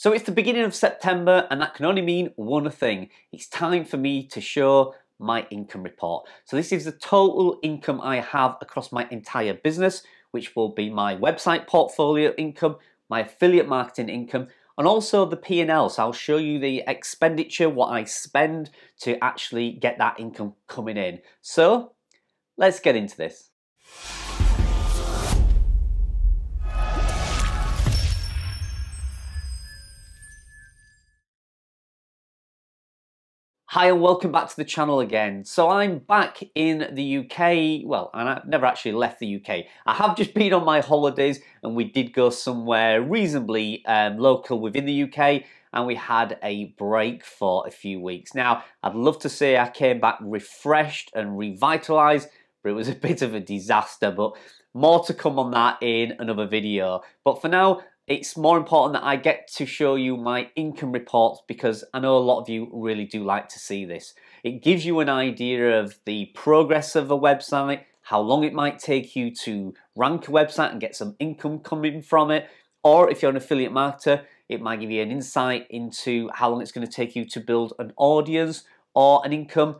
So it's the beginning of September and that can only mean one thing. It's time for me to show my income report. So this is the total income I have across my entire business, which will be my website portfolio income, my affiliate marketing income, and also the P&L. So I'll show you the expenditure, what I spend to actually get that income coming in. So let's get into this. Hi and welcome back to the channel again. So I'm back in the UK, well, and I've never actually left the UK. I have just been on my holidays and we did go somewhere reasonably um, local within the UK and we had a break for a few weeks. Now, I'd love to say I came back refreshed and revitalized, but it was a bit of a disaster, but more to come on that in another video. But for now, it's more important that I get to show you my income reports because I know a lot of you really do like to see this. It gives you an idea of the progress of a website, how long it might take you to rank a website and get some income coming from it, or if you're an affiliate marketer, it might give you an insight into how long it's going to take you to build an audience or an income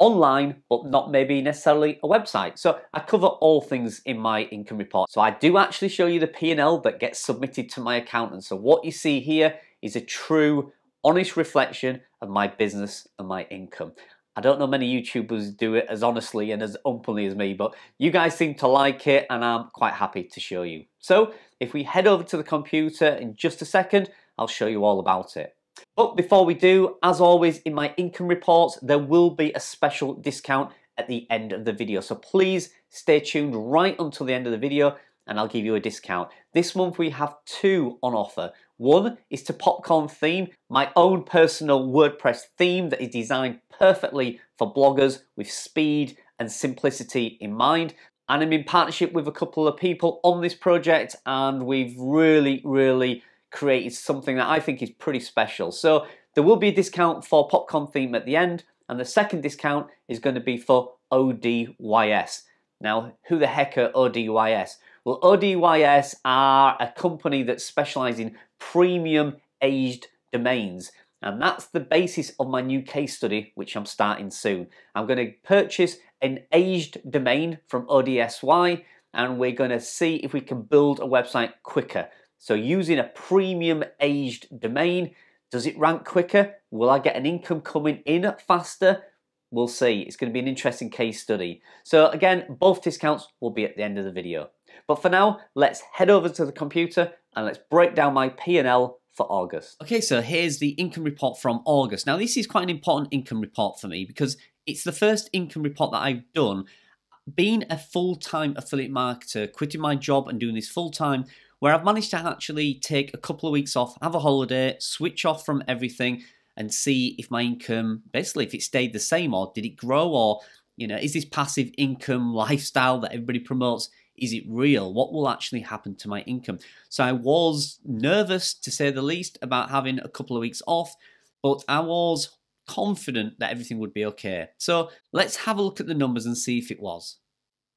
online, but not maybe necessarily a website. So I cover all things in my income report. So I do actually show you the P&L that gets submitted to my accountant. So what you see here is a true, honest reflection of my business and my income. I don't know many YouTubers do it as honestly and as openly as me, but you guys seem to like it and I'm quite happy to show you. So if we head over to the computer in just a second, I'll show you all about it. But before we do, as always in my income reports, there will be a special discount at the end of the video. So please stay tuned right until the end of the video and I'll give you a discount. This month we have two on offer. One is to Popcorn Theme, my own personal WordPress theme that is designed perfectly for bloggers with speed and simplicity in mind. And I'm in partnership with a couple of people on this project and we've really, really created something that I think is pretty special. So there will be a discount for Popcorn Theme at the end, and the second discount is going to be for ODYS. Now, who the heck are ODYS? Well, ODYS are a company that specialise in premium aged domains. And that's the basis of my new case study, which I'm starting soon. I'm going to purchase an aged domain from ODYS, and we're going to see if we can build a website quicker. So using a premium aged domain, does it rank quicker? Will I get an income coming in faster? We'll see. It's going to be an interesting case study. So again, both discounts will be at the end of the video. But for now, let's head over to the computer and let's break down my P&L for August. Okay, so here's the income report from August. Now, this is quite an important income report for me because it's the first income report that I've done being a full-time affiliate marketer, quitting my job and doing this full-time where I've managed to actually take a couple of weeks off, have a holiday, switch off from everything, and see if my income, basically, if it stayed the same or did it grow or, you know, is this passive income lifestyle that everybody promotes? Is it real? What will actually happen to my income? So I was nervous, to say the least, about having a couple of weeks off, but I was confident that everything would be okay. So let's have a look at the numbers and see if it was.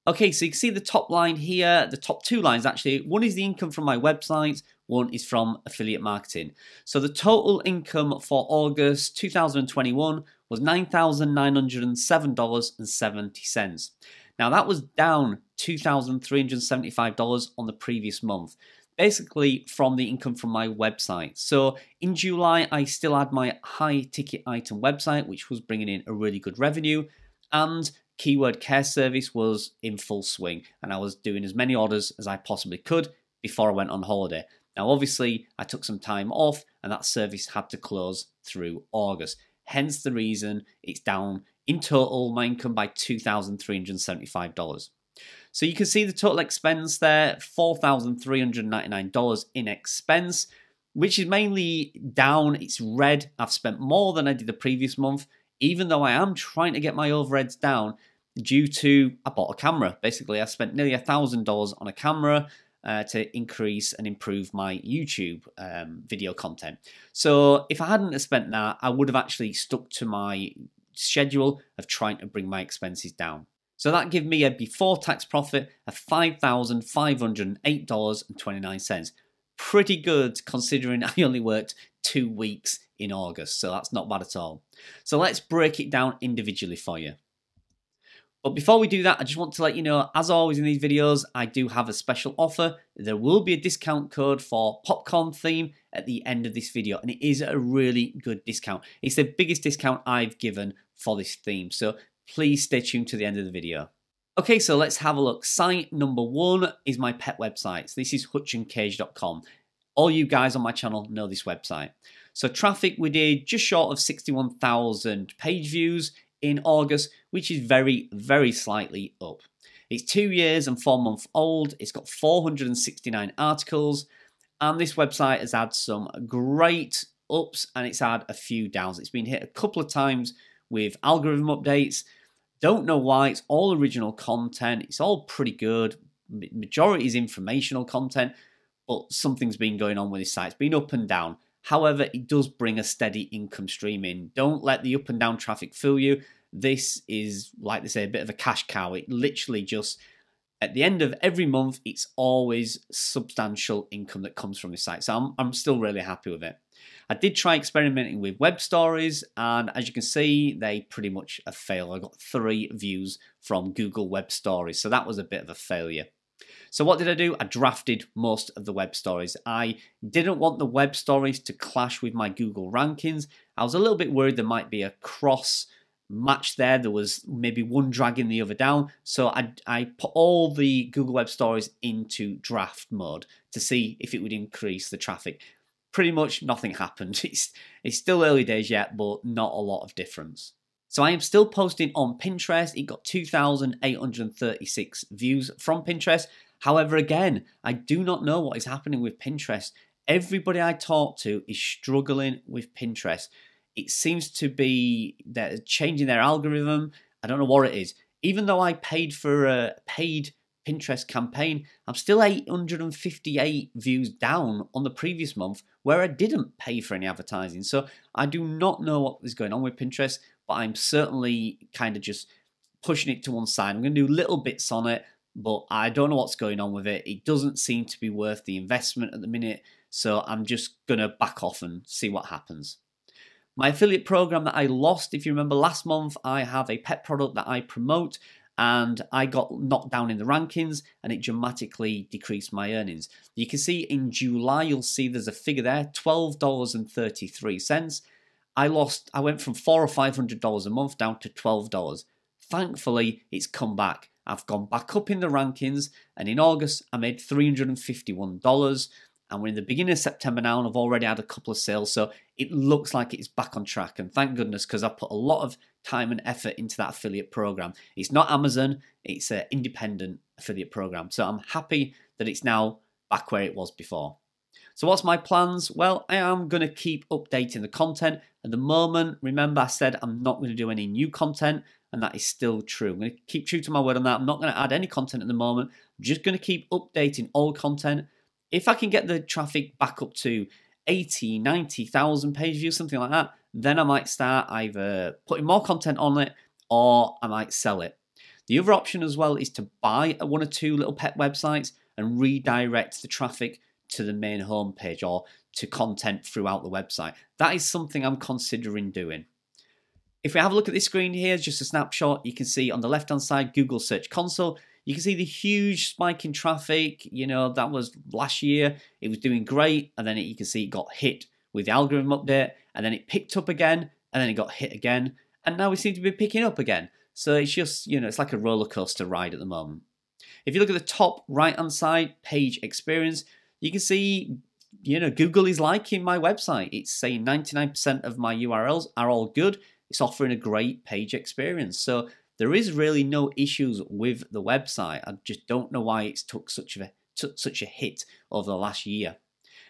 Okay, so you can see the top line here, the top two lines actually. One is the income from my website, one is from affiliate marketing. So the total income for August 2021 was $9,907.70. Now that was down $2,375 on the previous month, basically from the income from my website. So in July, I still had my high ticket item website, which was bringing in a really good revenue. And keyword care service was in full swing and I was doing as many orders as I possibly could before I went on holiday. Now, obviously, I took some time off and that service had to close through August. Hence the reason it's down in total my income by $2,375. So you can see the total expense there $4,399 in expense, which is mainly down. It's red. I've spent more than I did the previous month even though I am trying to get my overheads down due to I bought a camera. Basically, I spent nearly a thousand dollars on a camera uh, to increase and improve my YouTube um, video content. So if I hadn't spent that, I would have actually stuck to my schedule of trying to bring my expenses down. So that gave me a before tax profit of $5,508.29. pretty good considering I only worked two weeks in August, so that's not bad at all. So let's break it down individually for you. But before we do that, I just want to let you know, as always in these videos, I do have a special offer. There will be a discount code for Popcorn Theme at the end of this video, and it is a really good discount. It's the biggest discount I've given for this theme, so please stay tuned to the end of the video. Okay, so let's have a look. Site number one is my pet website. So this is hutchoncage.com. All you guys on my channel know this website. So traffic, we did just short of 61,000 page views in August, which is very, very slightly up. It's two years and four months old. It's got 469 articles, and this website has had some great ups and it's had a few downs. It's been hit a couple of times with algorithm updates. Don't know why. It's all original content. It's all pretty good. Majority is informational content, but something's been going on with this site. It's been up and down. However, it does bring a steady income stream in. Don't let the up and down traffic fool you. This is, like they say, a bit of a cash cow. It literally just, at the end of every month, it's always substantial income that comes from this site. So I'm, I'm still really happy with it. I did try experimenting with web stories, and as you can see, they pretty much a fail. I got three views from Google Web Stories, so that was a bit of a failure. So what did I do? I drafted most of the web stories. I didn't want the web stories to clash with my Google rankings. I was a little bit worried there might be a cross match there. There was maybe one dragging the other down. So I, I put all the Google Web Stories into draft mode to see if it would increase the traffic. Pretty much nothing happened. It's, it's still early days yet, but not a lot of difference. So I am still posting on Pinterest. It got 2,836 views from Pinterest. However, again, I do not know what is happening with Pinterest. Everybody I talk to is struggling with Pinterest. It seems to be they're changing their algorithm. I don't know what it is. Even though I paid for a paid Pinterest campaign, I'm still 858 views down on the previous month where I didn't pay for any advertising. So I do not know what is going on with Pinterest, but I'm certainly kind of just pushing it to one side. I'm going to do little bits on it but I don't know what's going on with it. It doesn't seem to be worth the investment at the minute, so I'm just going to back off and see what happens. My affiliate program that I lost, if you remember last month, I have a pet product that I promote and I got knocked down in the rankings and it dramatically decreased my earnings. You can see in July, you'll see there's a figure there $12.33. I lost, I went from four or five hundred dollars a month down to $12. Thankfully, it's come back. I've gone back up in the rankings, and in August, I made $351. And we're in the beginning of September now, and I've already had a couple of sales. So it looks like it's back on track. And thank goodness, because I put a lot of time and effort into that affiliate program. It's not Amazon, it's an independent affiliate program. So I'm happy that it's now back where it was before. So what's my plans? Well, I am going to keep updating the content. At the moment, remember I said I'm not going to do any new content and that is still true. I'm going to keep true to my word on that. I'm not going to add any content at the moment. I'm just going to keep updating old content. If I can get the traffic back up to 80, 90,000 page views, something like that, then I might start either putting more content on it or I might sell it. The other option as well is to buy one or two little pet websites and redirect the traffic to the main homepage or to content throughout the website. That is something I'm considering doing. If we have a look at this screen here, just a snapshot, you can see on the left hand side Google Search Console. You can see the huge spike in traffic. You know, that was last year. It was doing great. And then it, you can see it got hit with the algorithm update. And then it picked up again. And then it got hit again. And now we seem to be picking up again. So it's just, you know, it's like a roller coaster ride at the moment. If you look at the top right hand side, page experience, you can see, you know, Google is liking my website. It's saying 99% of my URLs are all good it's offering a great page experience. So there is really no issues with the website. I just don't know why it's took such a took such a hit over the last year.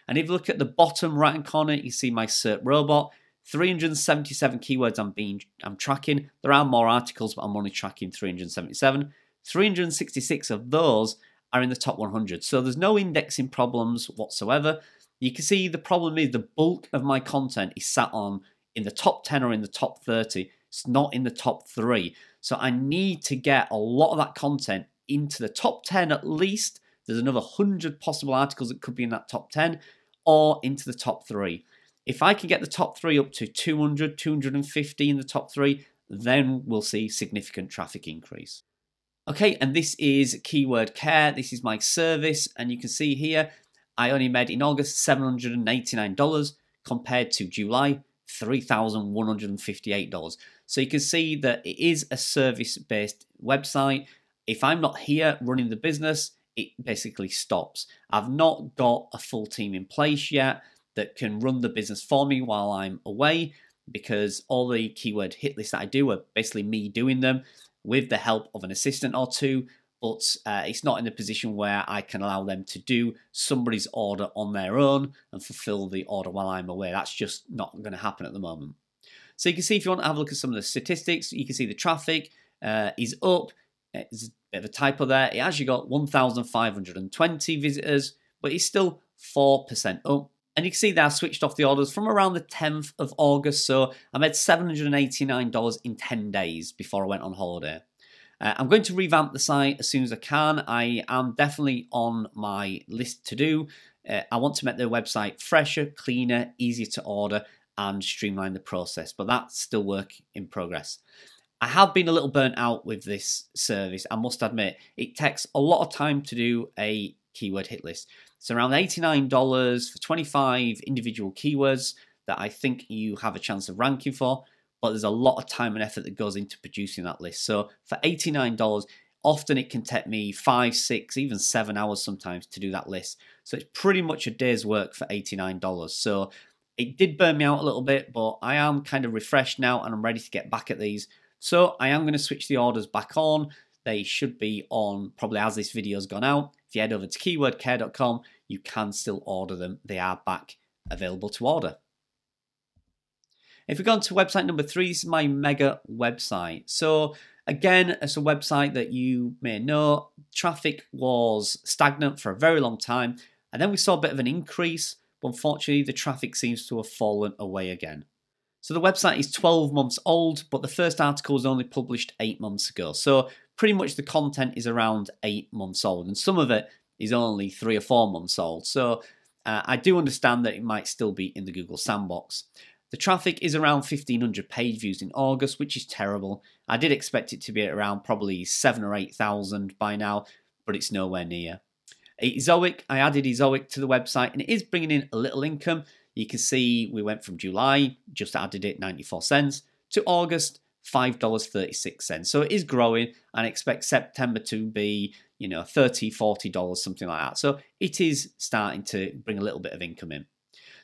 And if you look at the bottom right hand corner, you see my SERP robot. 377 keywords I'm being I'm tracking. There are more articles, but I'm only tracking 377. 366 of those are in the top 100. So there's no indexing problems whatsoever. You can see the problem is the bulk of my content is sat on in the top 10 or in the top 30. It's not in the top three. So I need to get a lot of that content into the top 10 at least there's another 100 possible articles that could be in that top 10 or into the top three. If I can get the top three up to 200, 250 in the top three, then we'll see significant traffic increase. Okay, and this is Keyword Care. This is my service, and you can see here I only made in August $789 compared to July $3,158. So you can see that it is a service based website. If I'm not here running the business, it basically stops. I've not got a full team in place yet that can run the business for me while I'm away because all the keyword hit lists that I do are basically me doing them with the help of an assistant or two. But uh, it's not in a position where I can allow them to do somebody's order on their own and fulfill the order while I'm away. That's just not going to happen at the moment. So you can see if you want to have a look at some of the statistics, you can see the traffic uh, is up. It's a bit of a typo there. It actually got 1,520 visitors, but it's still 4% up. And you can see that I switched off the orders from around the 10th of August. So I made $789 in 10 days before I went on holiday. Uh, I'm going to revamp the site as soon as I can. I am definitely on my list to do. Uh, I want to make the website fresher, cleaner, easier to order, and streamline the process, but that's still work in progress. I have been a little burnt out with this service, I must admit. It takes a lot of time to do a keyword hit list. It's around $89 for 25 individual keywords that I think you have a chance of ranking for, but there's a lot of time and effort that goes into producing that list. So for $89, often it can take me five, six, even seven hours sometimes to do that list. So it's pretty much a day's work for $89. So it did burn me out a little bit, but I am kind of refreshed now and I'm ready to get back at these. So I am going to switch the orders back on. They should be on probably as this video's gone out. If you head over to keywordcare.com, you can still order them. They are back available to order. If we go on to website number three, this is my mega website. So again, it's a website that you may know. Traffic was stagnant for a very long time, and then we saw a bit of an increase, but unfortunately, the traffic seems to have fallen away again. So the website is 12 months old, but the first article was only published eight months ago. So pretty much the content is around eight months old, and some of it is only three or four months old. So uh, I do understand that it might still be in the Google sandbox. The traffic is around 1500 page views in August, which is terrible. I did expect it to be around probably seven or 8,000 by now, but it's nowhere near. Ezoic, I added Ezoic to the website and it is bringing in a little income. You can see we went from July, just added it 94 cents, to August, $5.36. So it is growing and I expect September to be, you know, $30, $40, something like that. So it is starting to bring a little bit of income in.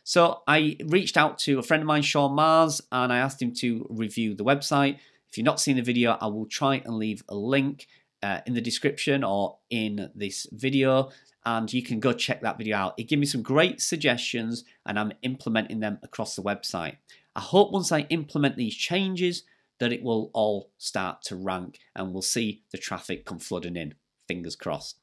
So I reached out to a friend of mine, Shaun Marrs, and I asked him to review the website. If you've not seen the video, I will try and leave a link uh, in the description or in this video and you can go check that video out. It gave me some great suggestions and I'm implementing them across the website. I hope once I implement these changes that it will all start to rank and we'll see the traffic come flooding in. Fingers crossed.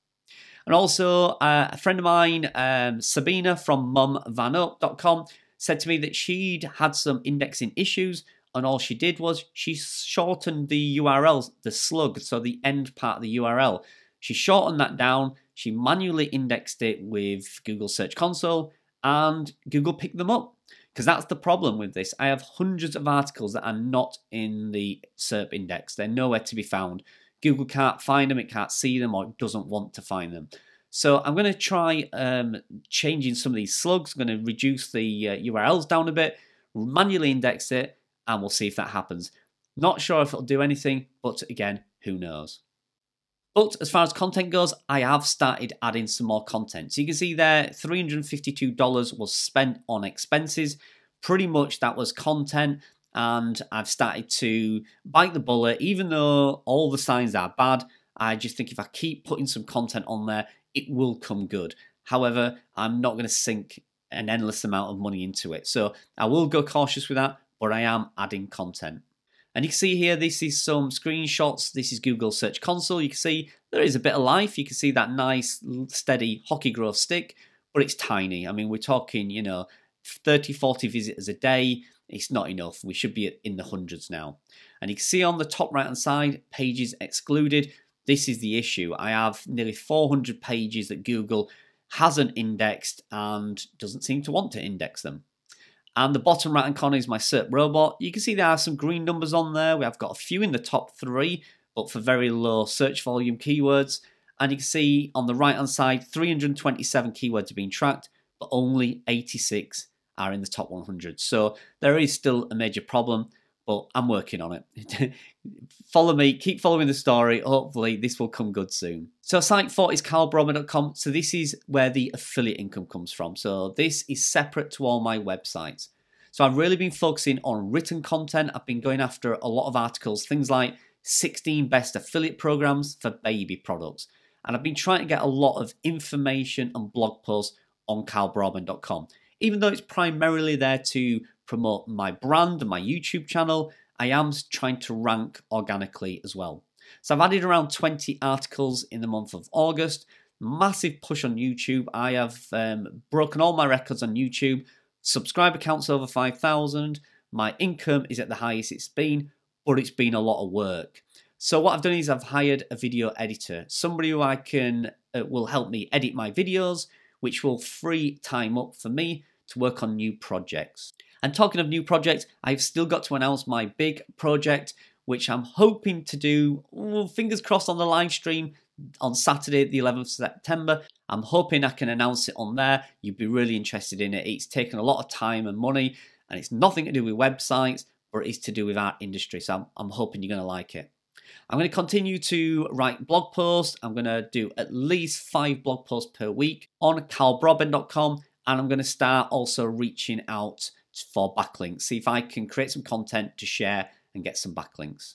And also, uh, a friend of mine, um, Sabina from mumvanup.com, said to me that she'd had some indexing issues and all she did was she shortened the URL, the slug, so the end part of the URL. She shortened that down she manually indexed it with Google Search Console and Google picked them up. Because that's the problem with this. I have hundreds of articles that are not in the SERP index, they're nowhere to be found. Google can't find them, it can't see them, or it doesn't want to find them. So I'm going to try um, changing some of these slugs. I'm going to reduce the uh, URLs down a bit, manually index it, and we'll see if that happens. Not sure if it'll do anything, but again, who knows. But as far as content goes, I have started adding some more content. So you can see there, $352 was spent on expenses. Pretty much that was content. And I've started to bite the bullet, even though all the signs are bad. I just think if I keep putting some content on there, it will come good. However, I'm not going to sink an endless amount of money into it. So I will go cautious with that, but I am adding content. And you can see here, this is some screenshots. This is Google Search Console. You can see there is a bit of life. You can see that nice, steady hockey growth stick, but it's tiny. I mean, we're talking, you know, 30, 40 visitors a day. It's not enough. We should be in the hundreds now. And you can see on the top right hand side, pages excluded. This is the issue. I have nearly 400 pages that Google hasn't indexed and doesn't seem to want to index them. And the bottom right hand corner is my SERP robot. You can see there are some green numbers on there. We have got a few in the top three, but for very low search volume keywords. And you can see on the right hand side, 327 keywords are being tracked, but only 86 are in the top 100. So there is still a major problem, but I'm working on it. Follow me, keep following the story. Hopefully, this will come good soon. So, site 4 is carlbroadbent.com. So, this is where the affiliate income comes from. So, this is separate to all my websites. So, I've really been focusing on written content. I've been going after a lot of articles, things like 16 best affiliate programs for baby products. And I've been trying to get a lot of information and blog posts on carlbroadbent.com. Even though it's primarily there to promote my brand and my YouTube channel, I am trying to rank organically as well. So I've added around 20 articles in the month of August. Massive push on YouTube. I have um, broken all my records on YouTube. Subscriber counts over 5,000. My income is at the highest it's been, but it's been a lot of work. So what I've done is I've hired a video editor, somebody who I can uh, will help me edit my videos, which will free time up for me to work on new projects. And talking of new projects, I've still got to announce my big project, which I'm hoping to do, oh, fingers crossed, on the live stream on Saturday, the 11th of September. I'm hoping I can announce it on there. You'd be really interested in it. It's taken a lot of time and money, and it's nothing to do with websites, but it's to do with our industry. So I'm, I'm hoping you're going to like it. I'm going to continue to write blog posts. I'm going to do at least five blog posts per week on carlbroadbent.com, and I'm going to start also reaching out for backlinks, see if I can create some content to share and get some backlinks.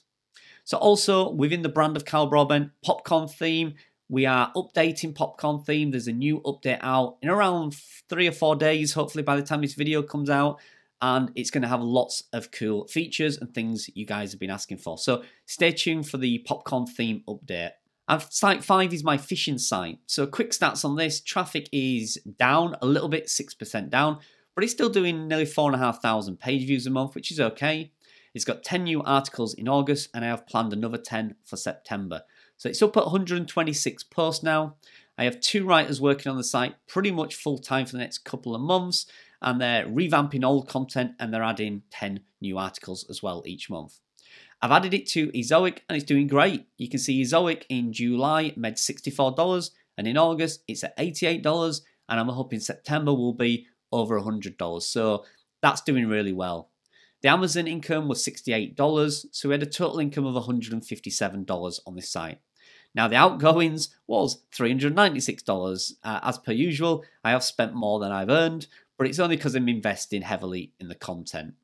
So also within the brand of Carl Broadbent, Popcorn theme, we are updating Popcorn theme. There's a new update out in around three or four days, hopefully by the time this video comes out. And it's going to have lots of cool features and things you guys have been asking for. So stay tuned for the Popcorn theme update. And site 5 is my fishing site. So quick stats on this. Traffic is down a little bit, 6% down but it's still doing nearly 4,500 page views a month, which is okay. It's got 10 new articles in August, and I have planned another 10 for September. So it's up at 126 posts now. I have two writers working on the site pretty much full time for the next couple of months, and they're revamping old content and they're adding 10 new articles as well each month. I've added it to Ezoic and it's doing great. You can see Ezoic in July made $64, and in August it's at $88, and I'm hoping September will be over $100. So that's doing really well. The Amazon income was $68, so we had a total income of $157 on this site. Now, the outgoings was $396. Uh, as per usual, I have spent more than I've earned, but it's only because I'm investing heavily in the content.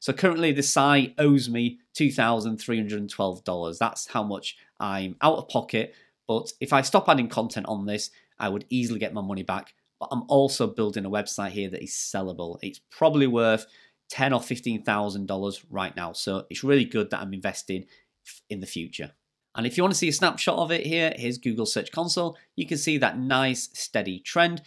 So currently, the site owes me $2,312. That's how much I'm out of pocket. But if I stop adding content on this, I would easily get my money back but I'm also building a website here that is sellable. It's probably worth ten or fifteen thousand dollars right now, so it's really good that I'm investing in the future. And if you want to see a snapshot of it here, here's Google Search Console. You can see that nice steady trend.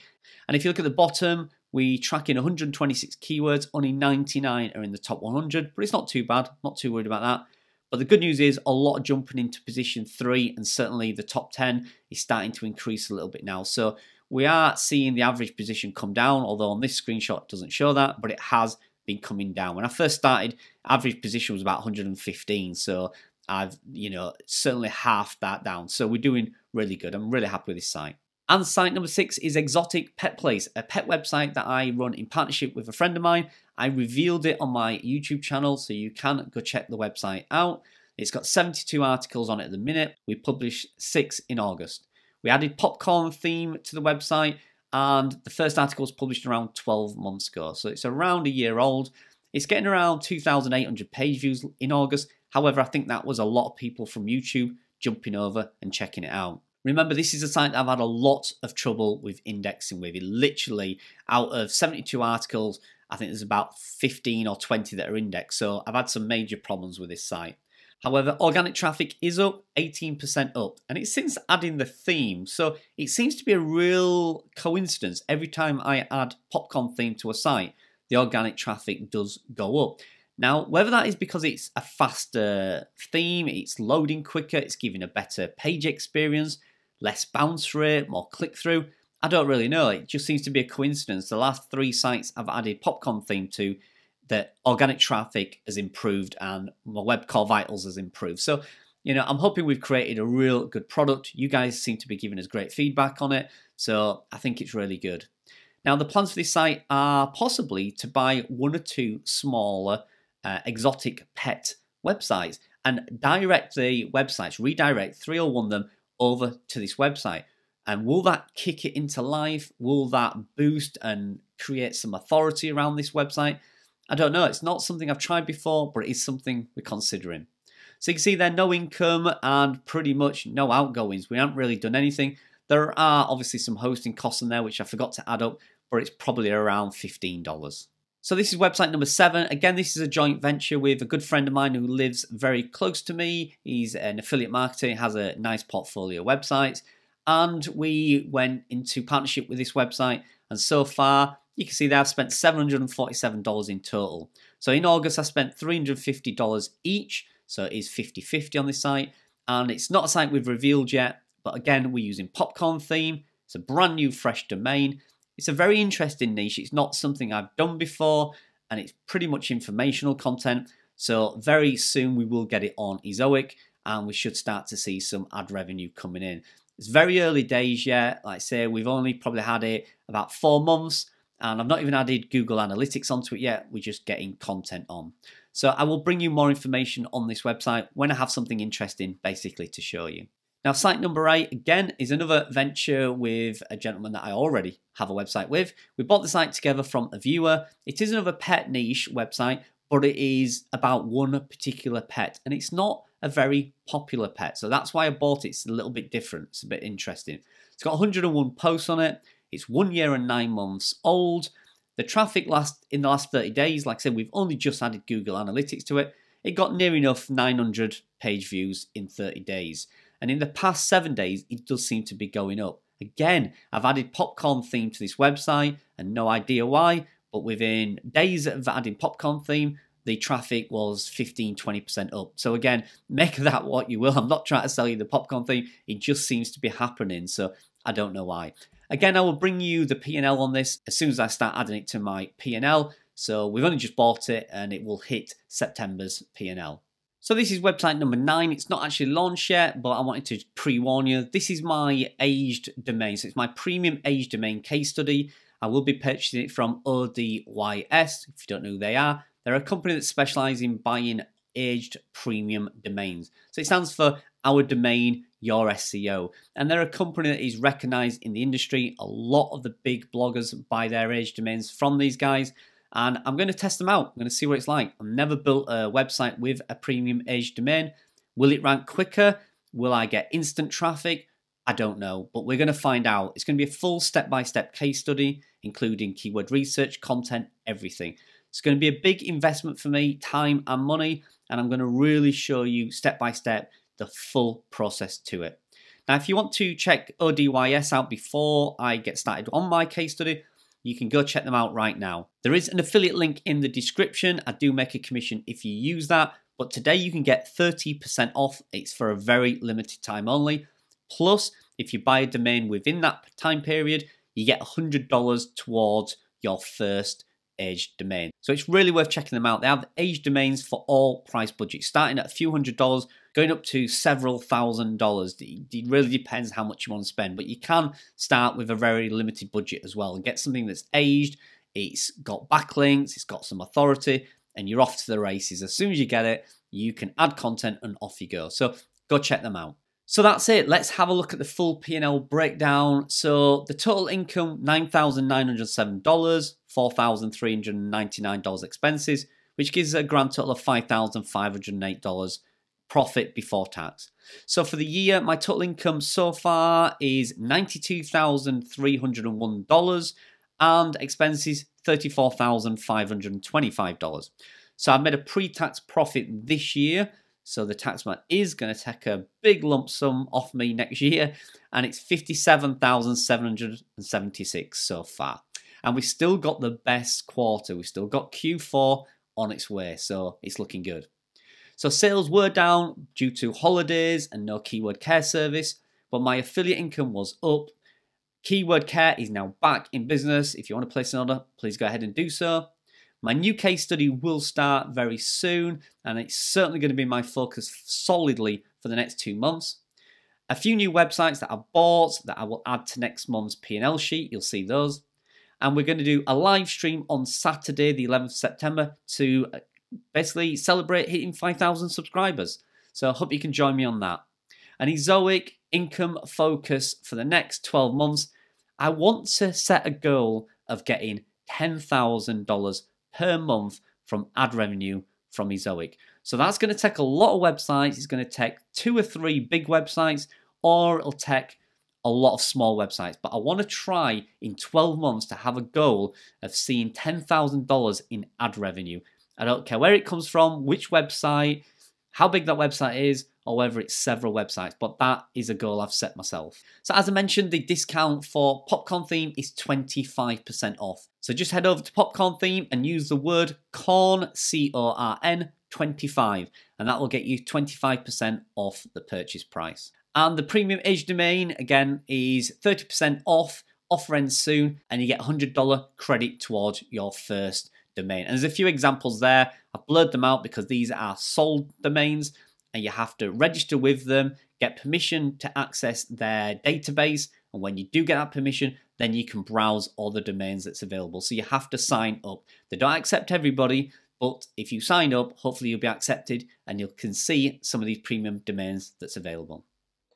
And if you look at the bottom, we track in 126 keywords, only 99 are in the top 100, but it's not too bad, not too worried about that. But the good news is a lot jumping into position three, and certainly the top 10 is starting to increase a little bit now. So we are seeing the average position come down, although on this screenshot doesn't show that, but it has been coming down. When I first started, average position was about 115, so I've, you know, certainly half that down. So we're doing really good. I'm really happy with this site. And site number six is Exotic Pet Place, a pet website that I run in partnership with a friend of mine. I revealed it on my YouTube channel, so you can go check the website out. It's got 72 articles on it at the minute. We published six in August. We added popcorn theme to the website, and the first article was published around 12 months ago. So it's around a year old. It's getting around 2,800 page views in August. However, I think that was a lot of people from YouTube jumping over and checking it out. Remember, this is a site I've had a lot of trouble with indexing with. It literally, out of 72 articles, I think there's about 15 or 20 that are indexed. So I've had some major problems with this site. However, organic traffic is up 18% up, and it's since adding the theme. So it seems to be a real coincidence. Every time I add popcorn theme to a site, the organic traffic does go up. Now, whether that is because it's a faster theme, it's loading quicker, it's giving a better page experience, less bounce rate, more click through, I don't really know. It just seems to be a coincidence. The last three sites I've added Popcorn theme to, that organic traffic has improved and my web core vitals has improved. So, you know, I'm hoping we've created a real good product. You guys seem to be giving us great feedback on it. So I think it's really good. Now, the plans for this site are possibly to buy one or two smaller uh, exotic pet websites and direct the websites, redirect three or one of them over to this website. And will that kick it into life? Will that boost and create some authority around this website? I don't know. It's not something I've tried before, but it is something we're considering. So you can see there, no income and pretty much no outgoings. We haven't really done anything. There are obviously some hosting costs in there, which I forgot to add up, but it's probably around $15. So this is website number seven. Again, this is a joint venture with a good friend of mine who lives very close to me. He's an affiliate marketer, has a nice portfolio website. and we went into partnership with this website. And so far, you can see that I've spent $747 in total. So in August, I spent $350 each. So it is 50 50 on this site. And it's not a site we've revealed yet, but again, we're using Popcorn theme. It's a brand new, fresh domain. It's a very interesting niche. It's not something I've done before, and it's pretty much informational content. So very soon we will get it on Ezoic, and we should start to see some ad revenue coming in. It's very early days yet. Like I say, we've only probably had it about four months, and I've not even added Google Analytics onto it yet. We're just getting content on. So I will bring you more information on this website when I have something interesting basically to show you. Now, site number eight, again, is another venture with a gentleman that I already have a website with. We bought the site together from a viewer. It is another pet niche website, but it is about one particular pet, and it's not a very popular pet. So that's why I bought it. It's a little bit different. It's a bit interesting. It's got 101 posts on it. It's one year and nine months old. The traffic last in the last 30 days, like I said, we've only just added Google Analytics to it. It got near enough 900 page views in 30 days. And in the past seven days, it does seem to be going up. Again, I've added popcorn theme to this website and no idea why, but within days of adding popcorn theme, the traffic was 15 20% up. So again, make that what you will. I'm not trying to sell you the popcorn theme, It just seems to be happening. So I don't know why. Again, I will bring you the P&L on this as soon as I start adding it to my P&L. So we've only just bought it and it will hit September's P&L. So this is website number nine. It's not actually launched yet, but I wanted to pre-warn you. This is my aged domain. So it's my premium aged domain case study. I will be purchasing it from ODYS. If you don't know who they are, they're a company that specialises in buying aged premium domains. So it stands for Our Domain, Your SEO. And they're a company that is recognised in the industry. A lot of the big bloggers buy their aged domains from these guys. And I'm going to test them out. I'm going to see what it's like. I've never built a website with a premium aged domain. Will it rank quicker? Will I get instant traffic? I don't know, but we're going to find out. It's going to be a full step by step case study, including keyword research, content, everything. It's going to be a big investment for me, time and money, and I'm going to really show you step by step the full process to it. Now, if you want to check ODYS out before I get started on my case study, you can go check them out right now. There is an affiliate link in the description. I do make a commission if you use that, but today you can get 30% off. It's for a very limited time only. Plus, if you buy a domain within that time period, you get $100 towards your first aged domain. So it's really worth checking them out. They have aged domains for all price budgets, starting at a few hundred dollars, going up to several thousand dollars. It really depends how much you want to spend, but you can start with a very limited budget as well and get something that's aged. It's got backlinks, it's got some authority, and you're off to the races. As soon as you get it, you can add content and off you go. So go check them out. So that's it. Let's have a look at the full P&L breakdown. So the total income, $9,907, $4,399 expenses, which gives a grand total of $5,508 profit before tax. So for the year, my total income so far is $92,301 and expenses $34,525. So I've made a pre-tax profit this year so the taxman is going to take a big lump sum off me next year, and it's 57,776 so far. And we still got the best quarter. We still got Q4 on its way, so it's looking good. So sales were down due to holidays and no keyword care service, but my affiliate income was up. Keyword care is now back in business. If you want to place an order, please go ahead and do so. My new case study will start very soon, and it's certainly going to be my focus solidly for the next two months. A few new websites that I've bought that I will add to next month's P&L sheet. You'll see those. And we're going to do a live stream on Saturday, the 11th of September, to uh, basically celebrate hitting 5,000 subscribers. So I hope you can join me on that. An Ezoic income focus for the next 12 months. I want to set a goal of getting $10,000 per month from ad revenue from Ezoic. So that's going to take a lot of websites. It's going to take two or three big websites, or it'll take a lot of small websites. But I want to try in 12 months to have a goal of seeing $10,000 in ad revenue. I don't care where it comes from, which website, how big that website is, or whether it's several websites, but that is a goal I've set myself. So as I mentioned, the discount for Popcorn Theme is 25% off. So just head over to Popcorn Theme and use the word corn, C-O-R-N, 25, and that will get you 25% off the purchase price. And the premium age domain, again, is 30% off, offer ends soon, and you get $100 credit towards your first domain. And there's a few examples there. I've blurred them out because these are sold domains, and you have to register with them, get permission to access their database. And when you do get that permission, then you can browse all the domains that's available. So you have to sign up. They don't accept everybody, but if you sign up, hopefully you'll be accepted and you can see some of these premium domains that's available.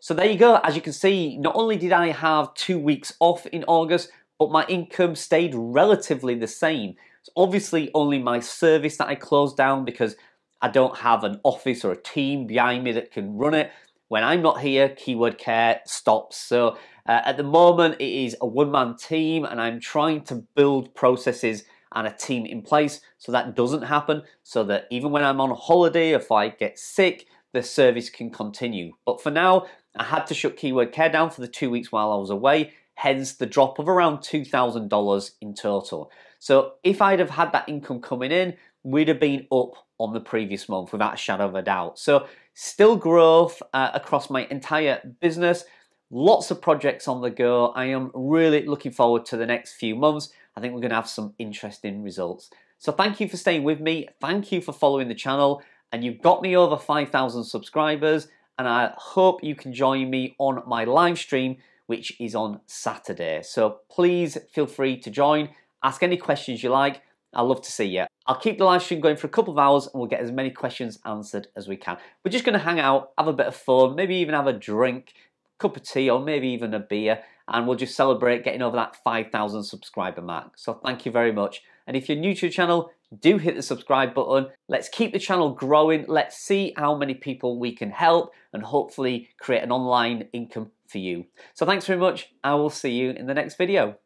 So there you go. As you can see, not only did I have two weeks off in August, but my income stayed relatively the same. It's obviously only my service that I closed down because I don't have an office or a team behind me that can run it. When I'm not here, keyword care stops. So uh, at the moment, it is a one man team, and I'm trying to build processes and a team in place so that doesn't happen. So that even when I'm on holiday, if I get sick, the service can continue. But for now, I had to shut keyword care down for the two weeks while I was away, hence the drop of around $2,000 in total. So if I'd have had that income coming in, we'd have been up on the previous month without a shadow of a doubt. So still growth uh, across my entire business. Lots of projects on the go. I am really looking forward to the next few months. I think we're going to have some interesting results. So thank you for staying with me. Thank you for following the channel. And you've got me over 5,000 subscribers. And I hope you can join me on my live stream, which is on Saturday. So please feel free to join. Ask any questions you like. I'd love to see you. I'll keep the live stream going for a couple of hours and we'll get as many questions answered as we can. We're just going to hang out, have a bit of fun, maybe even have a drink, cup of tea, or maybe even a beer, and we'll just celebrate getting over that 5,000 subscriber mark. So thank you very much. And if you're new to the channel, do hit the subscribe button. Let's keep the channel growing. Let's see how many people we can help and hopefully create an online income for you. So thanks very much. I will see you in the next video.